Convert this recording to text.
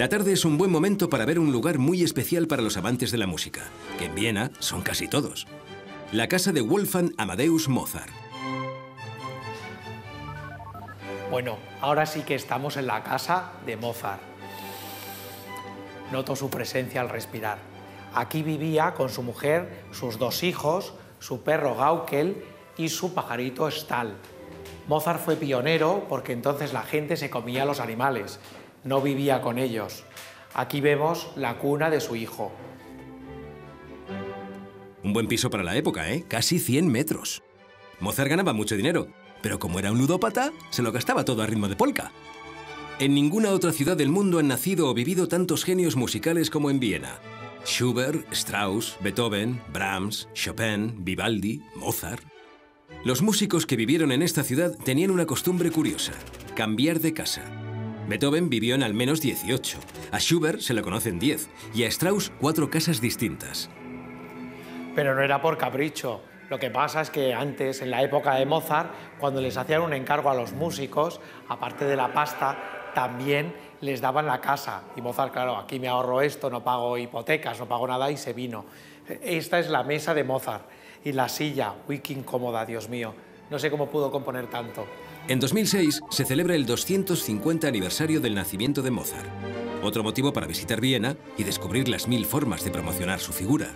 La tarde es un buen momento para ver un lugar muy especial para los amantes de la música, que en Viena son casi todos. La casa de Wolfgang Amadeus Mozart. Bueno, ahora sí que estamos en la casa de Mozart. Noto su presencia al respirar. Aquí vivía con su mujer, sus dos hijos, su perro Gaukel y su pajarito Stahl. Mozart fue pionero porque entonces la gente se comía los animales, no vivía con ellos. Aquí vemos la cuna de su hijo. Un buen piso para la época, ¿eh? Casi 100 metros. Mozart ganaba mucho dinero, pero como era un ludópata, se lo gastaba todo a ritmo de polka. En ninguna otra ciudad del mundo han nacido o vivido tantos genios musicales como en Viena. Schubert, Strauss, Beethoven, Brahms, Chopin, Vivaldi, Mozart. Los músicos que vivieron en esta ciudad tenían una costumbre curiosa, cambiar de casa. Beethoven vivió en al menos 18, a Schubert se le conocen 10 y a Strauss cuatro casas distintas. Pero no era por capricho. Lo que pasa es que antes, en la época de Mozart, cuando les hacían un encargo a los músicos, aparte de la pasta, también les daban la casa. Y Mozart, claro, aquí me ahorro esto, no pago hipotecas, no pago nada y se vino. Esta es la mesa de Mozart y la silla, uy, qué incómoda, Dios mío. No sé cómo pudo componer tanto. En 2006 se celebra el 250 aniversario del nacimiento de Mozart. Otro motivo para visitar Viena y descubrir las mil formas de promocionar su figura.